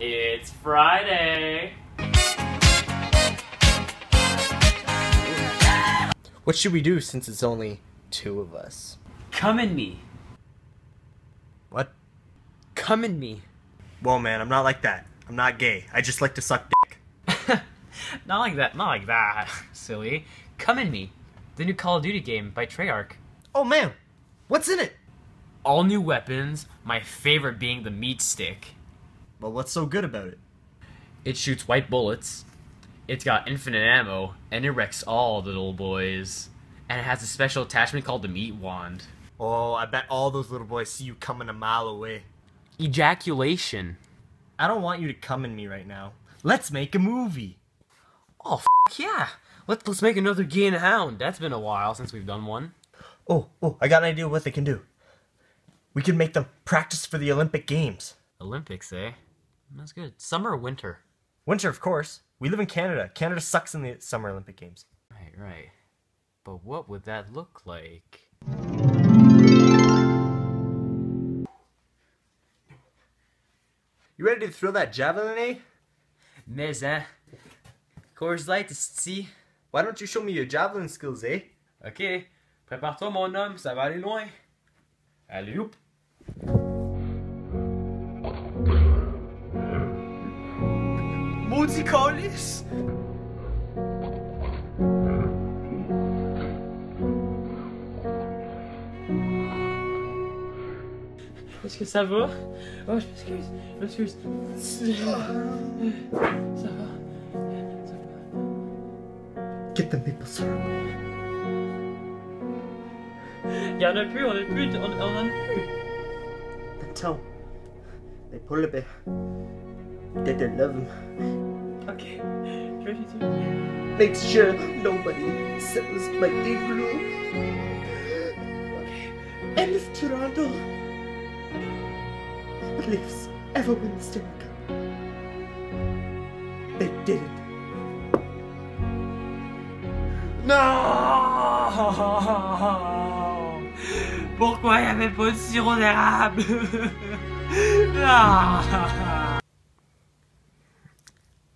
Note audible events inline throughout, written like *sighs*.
It's Friday. What should we do since it's only two of us? Come in me. What? Come in me. Whoa, man, I'm not like that. I'm not gay. I just like to suck dick. *laughs* Not like that. Not like that. *laughs* Silly. Come in me. The new Call of Duty game by Treyarch. Oh, man, what's in it? All new weapons. My favorite being the meat stick. Well, what's so good about it? It shoots white bullets. It's got infinite ammo, and it wrecks all the little boys. And it has a special attachment called the meat wand. Oh, I bet all those little boys see you coming a mile away. Ejaculation. I don't want you to come in me right now. Let's make a movie. Oh, f- yeah. Let's, let's make another Gay and Hound. That's been a while since we've done one. Oh, oh, I got an idea what they can do. We can make them practice for the Olympic Games. Olympics, eh? That's good. Summer or winter? Winter, of course. We live in Canada. Canada sucks in the Summer Olympic Games. Right, right. But what would that look like? You ready to throw that javelin, eh? Mais, hein? Coors Light, see? Why don't you show me your javelin skills, eh? Ok. Prépare-toi, mon homme, ça va aller loin. Allez, oup. Maudit calice! Est-ce que ça va? Oh, je m'excuse. Je m'excuse. Ça va. Ça va. Get the maple syrup. Il y en a plus, on a plus, on, on en a plus. Then tell they pull a bit that they love him. Ok. Je vais. Make sure nobody settles my igloo. And if Toronto Leafs ever win the Stanley Cup, they did it. Non Pourquoi il n'y avait pas de sirop d'érable *laughs* Ah.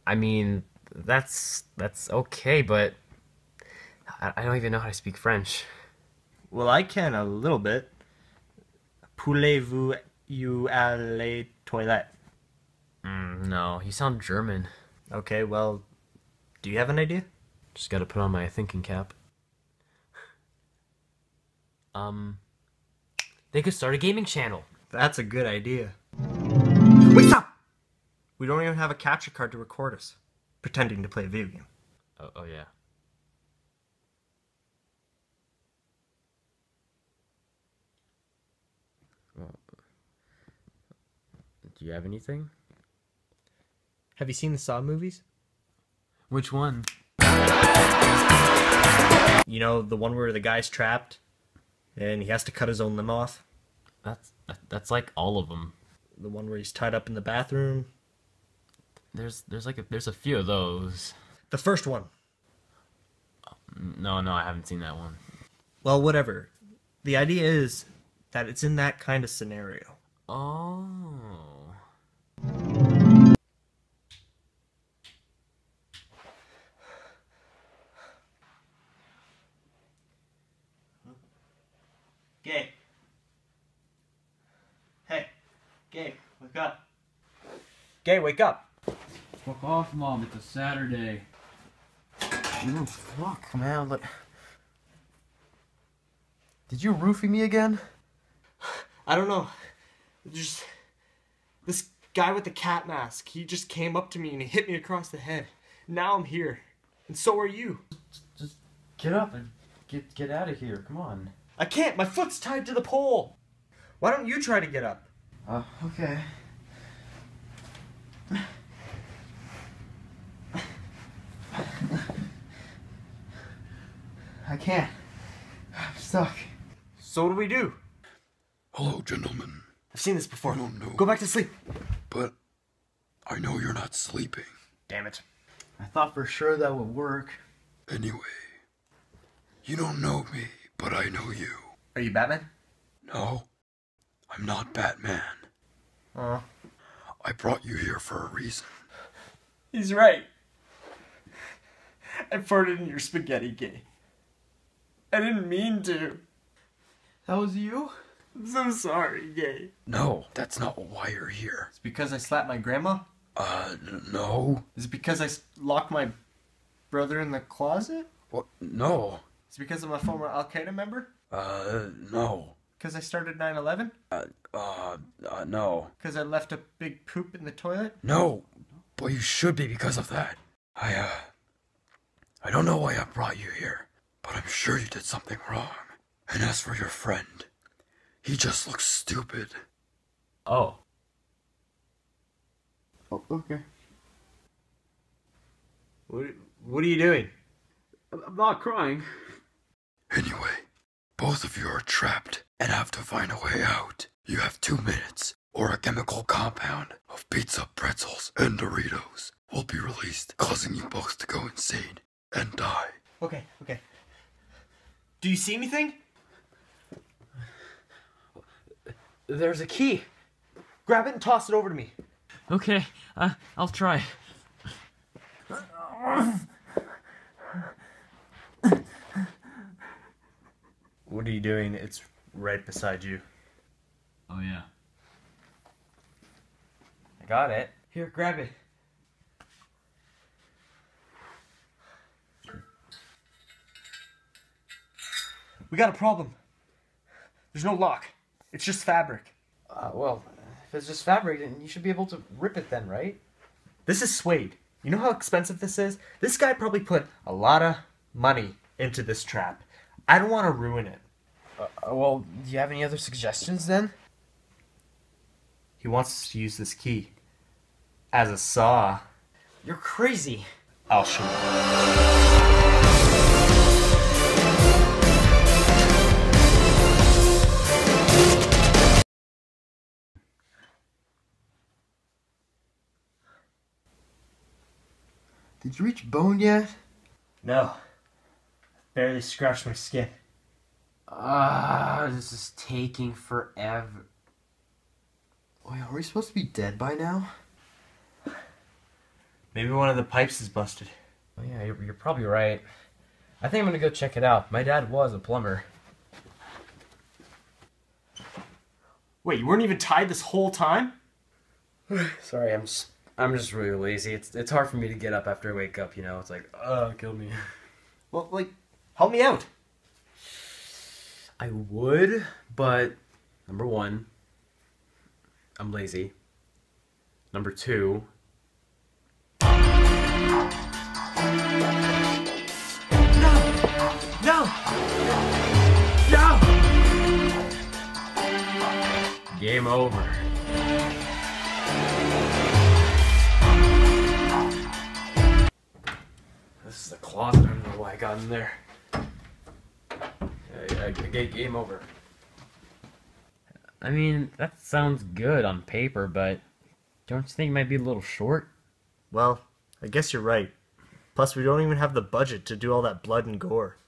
I mean, that's that's okay, but I, I don't even know how to speak French. Well, I can a little bit. Poulez-vous you à les toilettes? Mm, no, you sound German. Okay, well, do you have an idea? Just gotta put on my thinking cap. Um, they could start a gaming channel. That's a good idea. Wait, stop! We don't even have a capture card to record us, pretending to play a video game. Oh, oh yeah. Do you have anything? Have you seen the Saw movies? Which one? You know, the one where the guy's trapped and he has to cut his own limb off? That's that's like all of them. The one where he's tied up in the bathroom? There's there's like a, there's a few of those. The first one. No, no, I haven't seen that one. Well, whatever. The idea is that it's in that kind of scenario. Oh. Gay. Hey, Gay, wake up. Gay, wake up. Fuck off, mom. It's a Saturday. You fuck, man. Like... Did you roofie me again? I don't know. Just this guy with the cat mask. He just came up to me and he hit me across the head. Now I'm here, and so are you. Just get up and get get out of here. Come on. I can't. My foot's tied to the pole. Why don't you try to get up? Uh, okay. I can't. I'm stuck. So what do we do? Hello, gentlemen. I've seen this before. No, no. Go back to sleep. But I know you're not sleeping. Damn it. I thought for sure that would work. Anyway, you don't know me, but I know you. Are you Batman? No, I'm not Batman. Oh. I brought you here for a reason. He's right. I farted in your spaghetti gay. I didn't mean to. That was you? I'm so sorry, gay. No, that's not why you're here. It's because I slapped my grandma? Uh, no. Is it because I locked my brother in the closet? What? No. Is it because I'm a former Al Qaeda member? Uh, no. Because I started 9 11? Uh, uh, uh, no. Because I left a big poop in the toilet? No. But you should be because of that. I, uh, I don't know why I brought you here, but I'm sure you did something wrong. And as for your friend, he just looks stupid. Oh. Oh, okay. What, what are you doing? I'm not crying. Anyway, both of you are trapped and have to find a way out. You have two minutes, or a chemical compound of pizza, pretzels, and Doritos will be released, causing you both to go insane and die. Okay, okay. Do you see anything? There's a key. Grab it and toss it over to me. Okay, uh, I'll try. What are you doing? It's right beside you. Oh yeah. I got it. Here, grab it. We got a problem. There's no lock. It's just fabric. Uh, well, if it's just fabric, then you should be able to rip it then, right? This is suede. You know how expensive this is? This guy probably put a lot of money into this trap. I don't want to ruin it. Uh, well, do you have any other suggestions then? He wants us to use this key as a saw. You're crazy. I'll show Did you reach bone yet? No. Barely scratched my skin. Ah, this is taking forever. Wait, are we supposed to be dead by now? Maybe one of the pipes is busted. Oh, yeah, you're, you're probably right. I think I'm gonna go check it out. My dad was a plumber. Wait, you weren't even tied this whole time? *sighs* Sorry, I'm just I'm just really lazy. It's it's hard for me to get up after I wake up. You know, it's like, oh, kill me. *laughs* Well, like, help me out. I would, but number one, I'm lazy. Number two, No! No! No! Game over. This is the closet. I don't know why I got in there. I, I, I get game over. I mean, that sounds good on paper, but don't you think it might be a little short? Well, I guess you're right. Plus, we don't even have the budget to do all that blood and gore.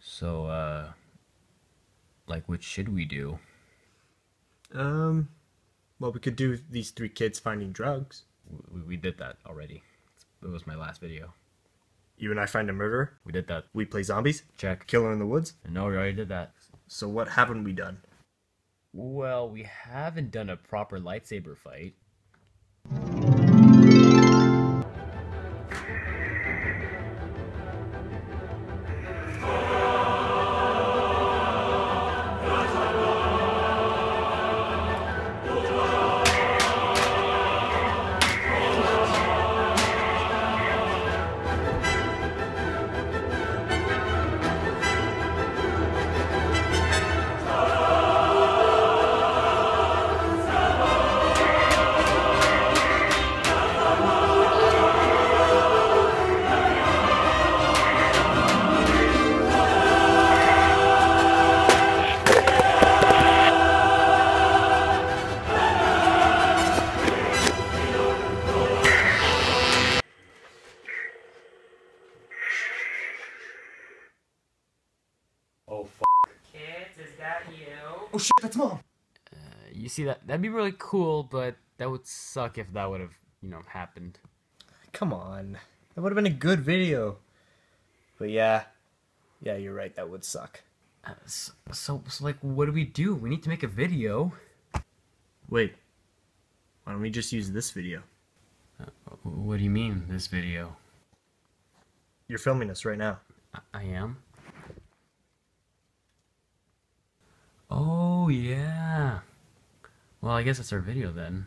So, uh, like, what should we do? Um, well, we could do these three kids finding drugs. We, we did that already. It was my last video. You and I find a murderer. We did that. We play zombies. Check. Killer in the woods. No, we already did that. So what haven't we done? Well, we haven't done a proper lightsaber fight. Oh shit, that's mom. You see that? That'd be really cool, but That would suck if that would have, you know, happened. Come on. That would have been a good video. But yeah. Yeah, you're right. That would suck. Uh, so, so, so, like, what do we do? We need to make a video. Wait. Why don't we just use this video? What do you mean, this video? You're filming us right now. I, I am? Oh, yeah. Well, I guess it's our video then.